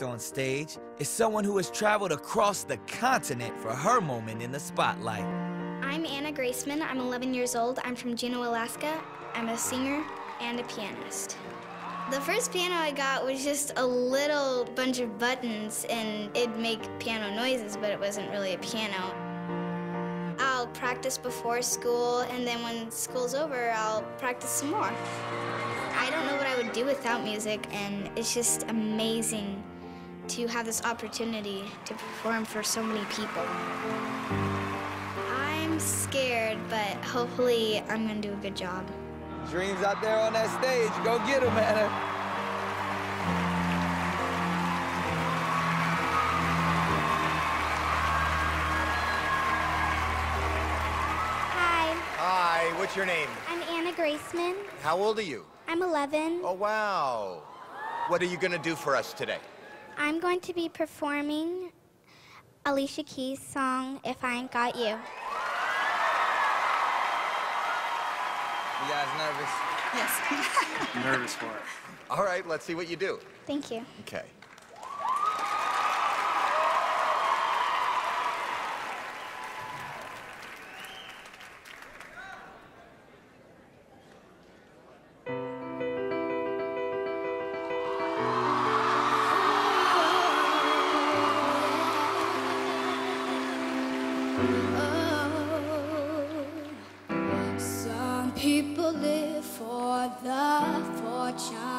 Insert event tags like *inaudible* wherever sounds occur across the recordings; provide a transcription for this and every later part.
Next on stage is someone who has traveled across the continent for her moment in the spotlight. I'm Anna Graceman. I'm 11 years old. I'm from Juneau, Alaska. I'm a singer and a pianist. The first piano I got was just a little bunch of buttons and it'd make piano noises, but it wasn't really a piano. I'll practice before school, and then when school's over, I'll practice some more. I don't know what I would do without music, and it's just amazing to have this opportunity to perform for so many people. I'm scared, but hopefully I'm gonna do a good job. Dreams out there on that stage. Go get them, Anna. Hi, Hi, what's your name? I'm Anna Graceman. How old are you? I'm 11. Oh, wow. What are you going to do for us today? I'm going to be performing Alicia Keys' song, If I Ain't Got You. You guys nervous? Yes. *laughs* nervous for it. All right, let's see what you do. Thank you. Okay. Oh, people live for the fortune.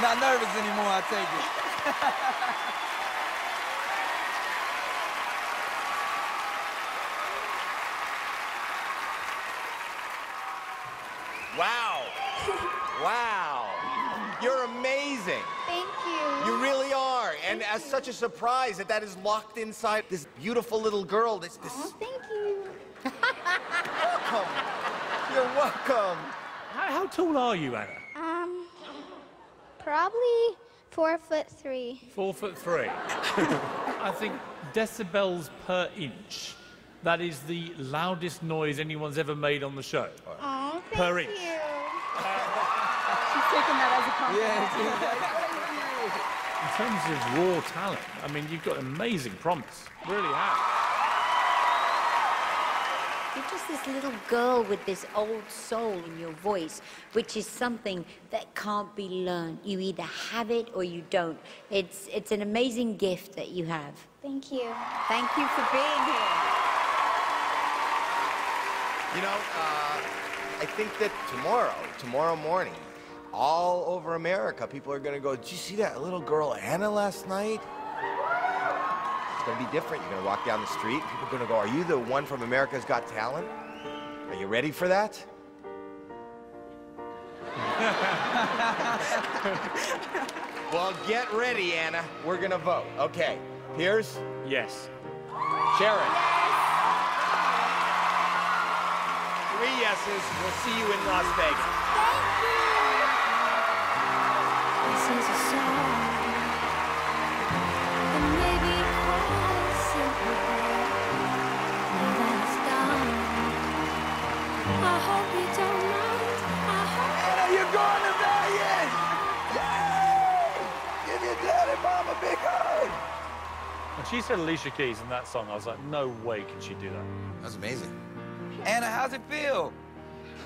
Not nervous anymore, I take *laughs* it. Wow. wow. You're amazing. Thank you. You really are. And as such a surprise that that is locked inside this beautiful little girl. This, this Oh, thank you. welcome. You're welcome. How, how tall are you, Anna? Um, probably four foot three. Four foot three. *laughs* I think decibels per inch. That is the loudest noise anyone's ever made on the show. Oh, thank Per you. inch. She's taking that as a compliment. Yeah, In terms of raw talent, I mean, you've got amazing promise. Really have. You're just this little girl with this old soul in your voice, which is something that can't be learned. You either have it or you don't. It's, it's an amazing gift that you have. Thank you. Thank you for being here. You know, uh, I think that tomorrow, tomorrow morning, all over America, people are going to go, Did you see that little girl Anna last night? It's going to be different. You're going to walk down the street, people are going to go, Are you the one from America's Got Talent? Are you ready for that? *laughs* well, get ready, Anna. We're going to vote. Okay, Piers? Yes. Sharon. Three yeses. We'll see you in Las Vegas. She said Alicia Keys in that song, I was like, no way can she do that. That's amazing. Anna, how's it feel?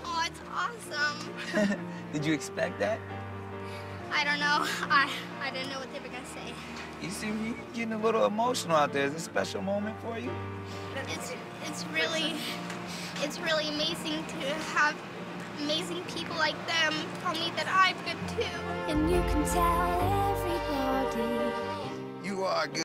Oh, it's awesome. *laughs* Did you expect that? I don't know. *laughs* I, I didn't know what they were going to say. You seem you getting a little emotional out there. Is this a special moment for you? It's, it's really, it's really amazing to have amazing people like them tell me that I'm good too. And you can tell everybody. You are good.